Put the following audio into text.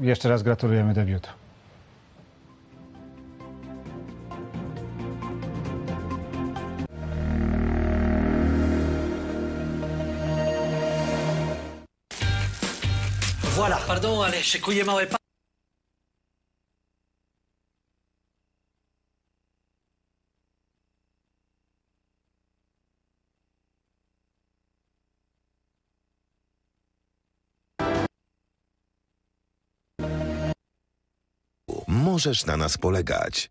Jeszcze raz gratulujemy debiutu. Voilà, pardon, ale szykujemy małe Możesz na nas polegać.